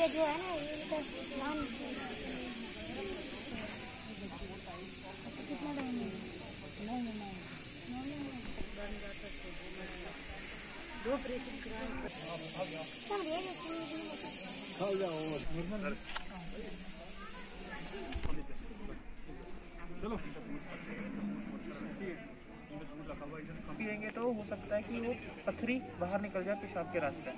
ये जो है ना ये इनका नाम कितना टाइम है नहीं नहीं नहीं ऑपरेशन तो हो सकता है कि वो पथरी बाहर निकल जाए पेशाब के रास्ते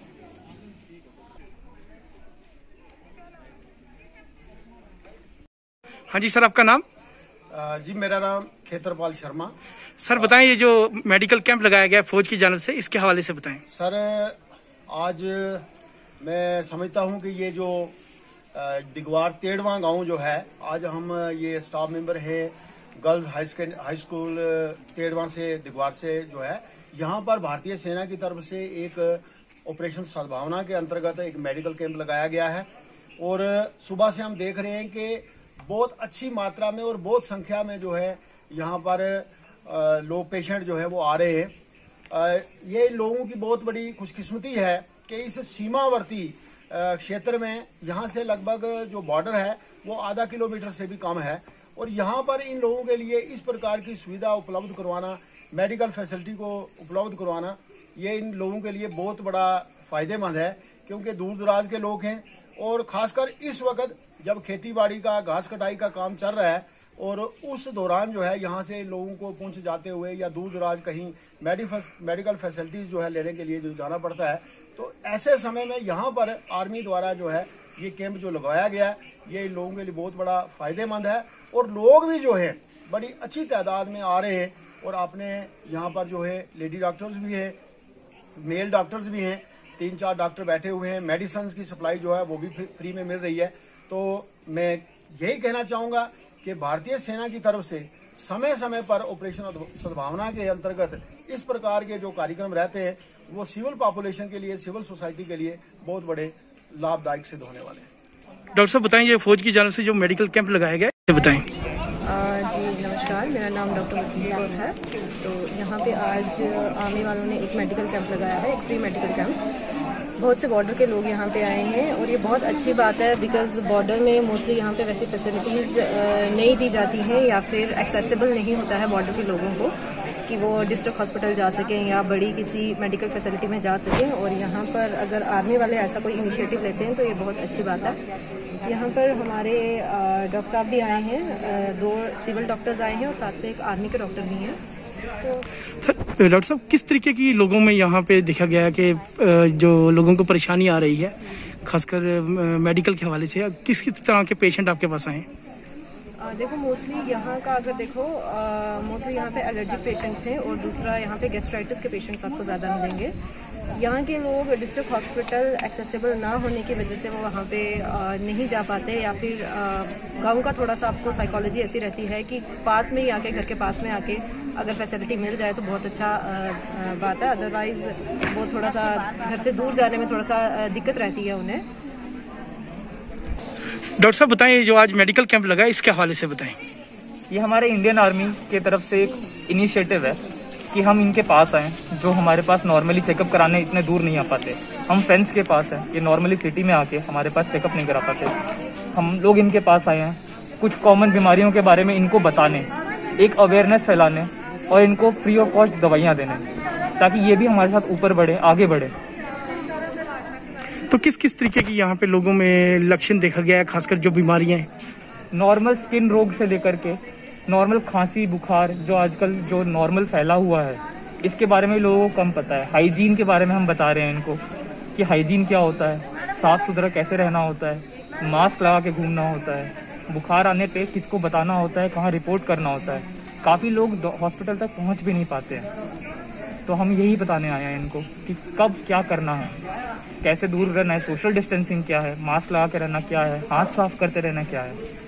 हाँ जी सर, आपका नाम? जी मेरा नाम खेतरपाल शर्मा। सर बताएँ ये जो मेडिकल कैंप लगाया गया फौज की जानब से इसके हवाले से बताएँ। सर आज मैं समझता हूँ कि ये जो डिगवार तेड़वा गाँव जो है आज हम ये स्टाफ मेंबर है girls high school high school Tedwa से दिगवार से जो है यहाँ पर भारतीय सेना की तरफ़ से एक ऑपरेशन सद्भावना के अंतर्गत एक मेडिकल कैंप लगाया गया है। और सुबह से हम देख रहे हैं कि बहुत अच्छी मात्रा में और बहुत संख्या में जो है यहाँ पर लोग पेशेंट जो है वो आ रहे हैं। ये लोगों की बहुत बड़ी खुशकिस्मती है कि इस सीमावर्ती क्षेत्र में यहाँ से लगभग जो बॉर्डर है, वो आधा किलोमीटर से भी कम है। और यहाँ पर इन लोगों के लिए इस प्रकार की सुविधा उपलब्ध करवाना मेडिकल फैसिलिटी को उपलब्ध करवाना, ये इन लोगों के लिए बहुत बड़ा फ़ायदेमंद है, क्योंकि दूर दराज के लोग हैं। और खासकर इस वक्त जब खेती बाड़ी का, घास कटाई का काम चल रहा है और उस दौरान जो है यहाँ से लोगों को पहुँच जाते हुए या दूर दराज कहीं मेडिकल फैसिलिटीज़ जो है लेने के लिए जो जाना पड़ता है तो ऐसे समय में यहाँ पर आर्मी द्वारा जो है ये कैंप जो लगाया गया है, ये लोगों के लिए बहुत बड़ा फ़ायदेमंद है और लोग भी जो है बड़ी अच्छी तादाद में आ रहे हैं और अपने यहाँ पर जो है लेडी डॉक्टर्स भी है मेल डॉक्टर्स भी हैं, तीन चार डॉक्टर बैठे हुए हैं मेडिसिन की सप्लाई जो है वो भी फ्री में मिल रही है। तो मैं यही कहना चाहूँगा कि भारतीय सेना की तरफ़ से समय समय पर ऑपरेशन सद्भावना के अंतर्गत इस प्रकार के जो कार्यक्रम रहते हैं वो सिविल पॉपुलेशन के लिए सिविल सोसाइटी के लिए बहुत बड़े लाभदायक सिद्ध होने वाले हैं। डॉक्टर साहब बताएँ ये फौज की जान से जो मेडिकल कैंप लगाए गए है बताएँ? आ, जी नमस्कार, मेरा नाम डॉक्टर वकील कौर है। तो यहाँ पे आज आर्मी वालों ने एक मेडिकल कैंप लगाया है, एक फ्री मेडिकल कैंप। बहुत से बॉर्डर के लोग यहाँ पे आए हैं और ये बहुत अच्छी बात है बिकॉज़ बॉर्डर में मोस्टली यहाँ पे वैसी फैसिलिटीज़ नहीं दी जाती हैं या फिर एक्सेसिबल नहीं होता है बॉर्डर के लोगों को कि वो डिस्ट्रिक्ट हॉस्पिटल जा सकें या बड़ी किसी मेडिकल फैसिलिटी में जा सकें। और यहाँ पर अगर आर्मी वाले ऐसा कोई इनिशिएटिव लेते हैं तो ये बहुत अच्छी बात है। यहाँ पर हमारे डॉक्टर साहब भी आए हैं दो सिविल डॉक्टर्स आए हैं और साथ में एक आर्मी के डॉक्टर भी हैं। सर डॉक्टर साहब किस तरीके की लोगों में यहाँ पे देखा गया है कि जो लोगों को परेशानी आ रही है खासकर मेडिकल के हवाले से किस किस तरह के पेशेंट आपके पास आए हैं? देखो मोस्टली यहाँ का अगर देखो मोस्टली यहाँ पे एलर्जिक पेशेंट्स हैं और दूसरा यहाँ पे गेस्ट्राइटिस के पेशेंट्स आपको ज़्यादा मिलेंगे। यहाँ के लोग डिस्ट्रिक्ट हॉस्पिटल एक्सेसिबल ना होने की वजह से वो वहाँ पे नहीं जा पाते या फिर गाँव का थोड़ा सा आपको साइकोलॉजी ऐसी रहती है कि पास में ही आके घर के पास में आके अगर फैसिलिटी मिल जाए तो बहुत अच्छा बात है। अदरवाइज़ वो थोड़ा सा घर से दूर जाने में थोड़ा सा दिक्कत रहती है उन्हें। डॉक्टर साहब बताएँ जो आज मेडिकल कैंप लगा है इसके हवाले से बताएँ। ये हमारे इंडियन आर्मी की तरफ़ से एक इनिशिएटिव है। कि हम इनके पास आएँ जो हमारे पास नॉर्मली चेकअप कराने इतने दूर नहीं आ पाते। हम फ्रेंड्स के पास हैं ये नॉर्मली सिटी में आके हमारे पास चेकअप नहीं करा पाते। हम लोग इनके पास आए हैं कुछ कॉमन बीमारियों के बारे में इनको बताने एक अवेयरनेस फैलाने और इनको फ्री ऑफ़ कॉस्ट दवाइयाँ देने ताकि ये भी हमारे साथ ऊपर बढ़े आगे बढ़े। तो किस किस तरीके की यहाँ पे लोगों में लक्षण देखा गया है खासकर जो बीमारियाँ हैं? नॉर्मल स्किन रोग से लेकर के नॉर्मल खांसी, बुखार, जो आजकल जो नॉर्मल फैला हुआ है, इसके बारे में लोगों को कम पता है। हाइजीन के बारे में हम बता रहे हैं इनको, कि हाइजीन क्या होता है, साफ़ सुथरा कैसे रहना होता है, मास्क लगा के घूमना होता है, बुखार आने पे किसको बताना होता है, कहाँ रिपोर्ट करना होता है। काफ़ी लोग हॉस्पिटल तक पहुँच भी नहीं पाते हैं। तो हम यही बताने आए हैं इनको, कि कब क्या करना है, कैसे दूर रहना है, सोशल डिस्टेंसिंग क्या है, मास्क लगा के रहना क्या है, हाथ साफ़ करते रहना क्या है।